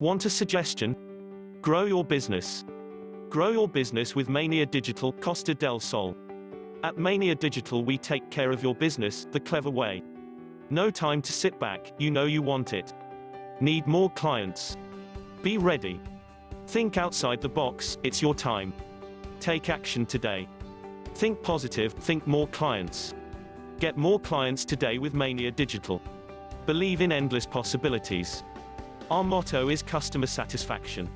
Want a suggestion? Grow your business. Grow your business with Mania Digital, Costa del Sol. At Mania Digital, we take care of your business the clever way. No time to sit back, you know you want it. Need more clients? Be ready. Think outside the box, it's your time. Take action today. Think positive, think more clients. Get more clients today with Mania Digital. Believe in endless possibilities. Our motto is customer satisfaction.